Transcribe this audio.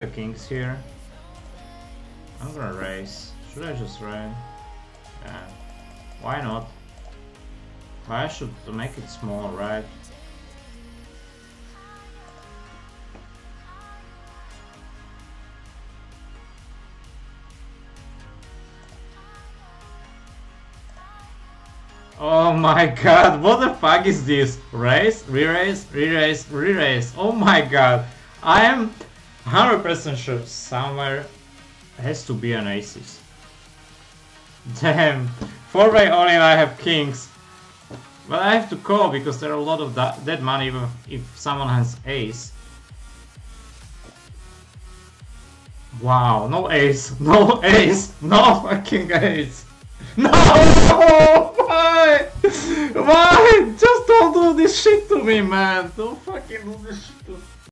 the kings here. I'm gonna raise. Should I just raise? Yeah. Why not? I should make it small, right? Oh my god, what the fuck is this? Raise, re-raise, re-raise, re-raise. Oh my god. I am 100% sure somewhere has to be an aces. Damn. 4 way only I have kings. But I have to call because there are a lot of dead money even if someone has ace. Wow, no ace, no ace, no fucking ace. No! Why? Why? Just don't do this shit to me, man. Don't fucking do this shit to me.